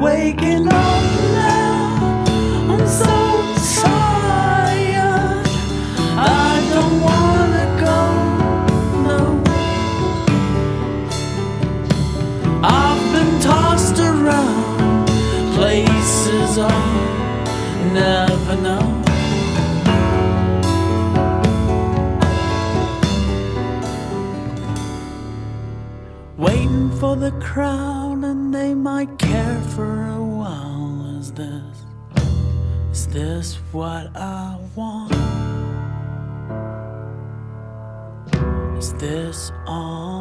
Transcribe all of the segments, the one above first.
waking up now. I'm so tired. I don't wanna go. No, I've been tossed around places I'll never know. Waiting for the crowd they might care for a while. Is this, is this what I want? Is this all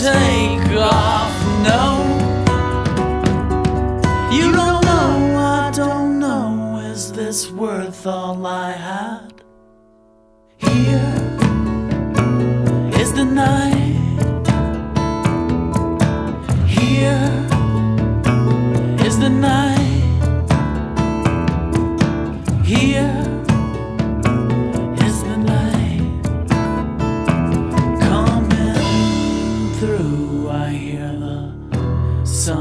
take off. No, you don't know. I don't know. Is this worth all I had?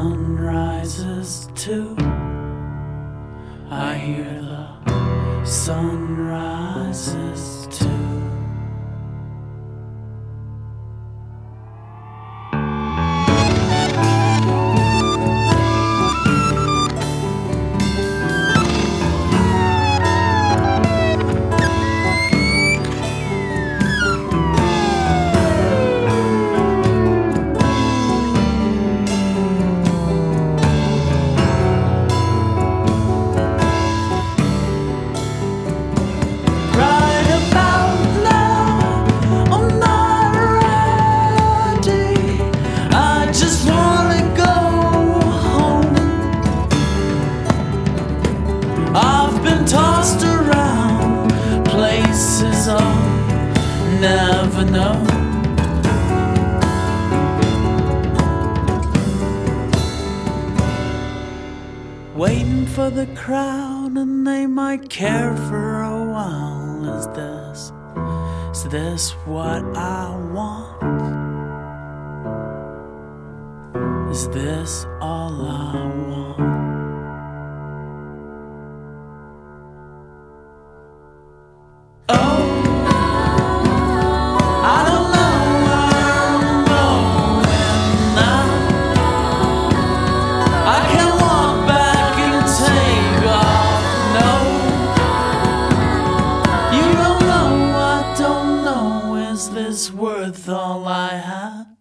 Sun rises too. I hear the sun rises I've been tossed around places I'll never know. Waiting for the crowd, and they might care for a while. Is this, is this what I want? Is this all I want? is worth all I had.